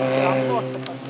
Amen. Amen.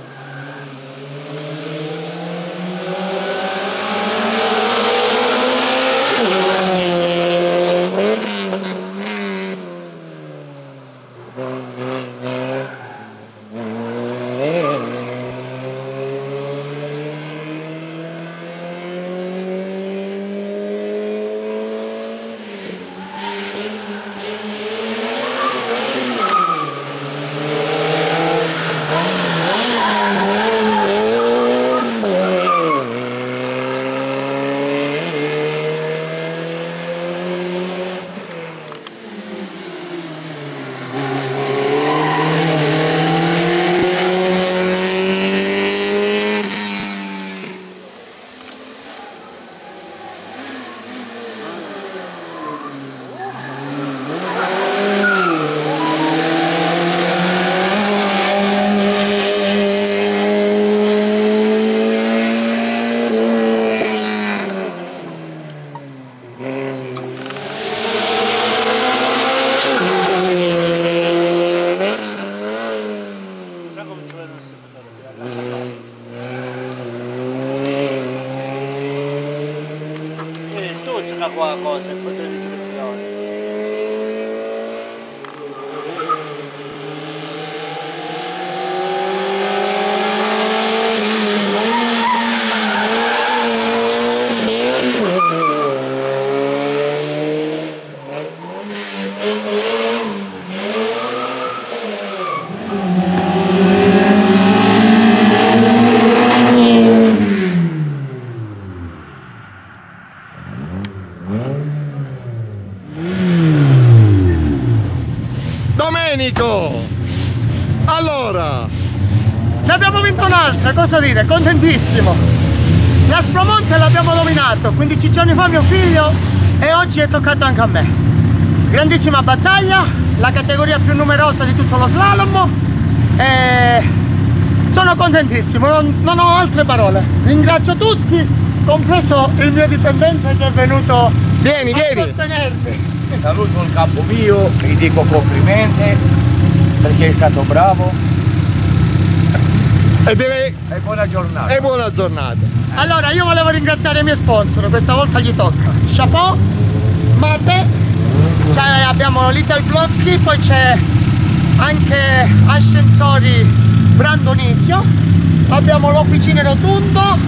Qua cosa, poi 13 milioni. Domenico! Allora, Ne abbiamo vinto un'altra, cosa dire? Contentissimo. L'Aspromonte l'abbiamo dominato 15 giorni fa mio figlio e oggi è toccato anche a me. Grandissima battaglia, la categoria più numerosa di tutto lo slalom e sono contentissimo, non, non ho altre parole. Ringrazio tutti, compreso il mio dipendente che è venuto vieni, a vieni! sostenermi. Saluto il capo mio, gli dico complimenti perché è stato bravo E, deve... e buona giornata. e buona giornata. Allora, io volevo ringraziare i miei sponsor, questa volta gli tocca. Chapeau, Mate, c'è- abbiamo Little Blocchi, poi c'è anche Ascensori Brandonisio, abbiamo l'Officine Rotundo,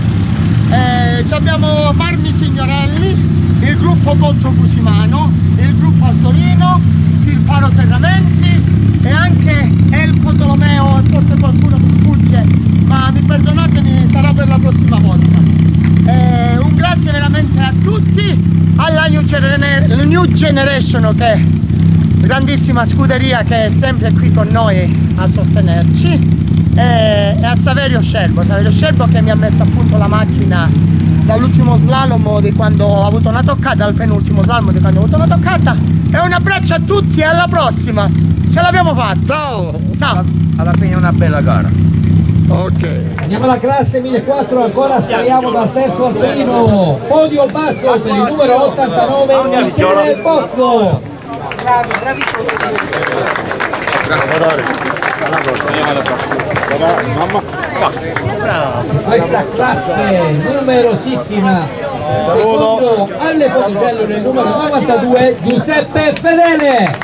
eh, abbiamo Marmi Signorelli, il gruppo Cotto Cusimano, il gruppo Astorino, Stirpano Serramenti e anche Elco Tolomeo, forse qualcuno mi sfugge, ma mi perdonatemi, sarà per la prossima volta. Eh, un grazie veramente a tutti, alla New, Genera- New Generation che è grandissima scuderia che è sempre qui con noi a sostenerci e, e a Saverio Scerbo, Saverio Scerbo che mi ha messo appunto la macchina dall'ultimo slalom di quando ho avuto una toccata, dal penultimo slalom di quando ho avuto una toccata e un abbraccio a tutti e alla prossima, ce l'abbiamo fatta! Ciao! Ciao! Alla fine una bella gara. Ok. Andiamo alla classe 1004, ancora spariamo dal terzo al primo. Podio basso per il numero 89 Michele Bozzo. Mamma. questa classe numerosissima secondo alle fotocellule numero 92 Giuseppe Fedele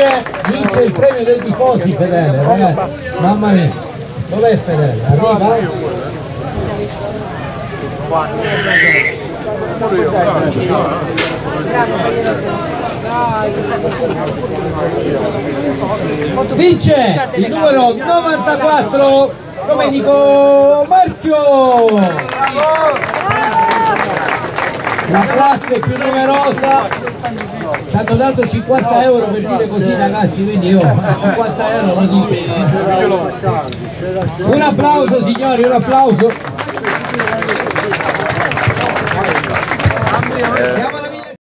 vince, vince il premio dei tifosi Fedele ragazzi mamma mia dov'è Fedele? arriva? vince il numero 94 Domenico Marchio la classe più numerosa hanno dato 50 euro per dire così ragazzi quindi io 50 euro lo dico un applauso signori un applauso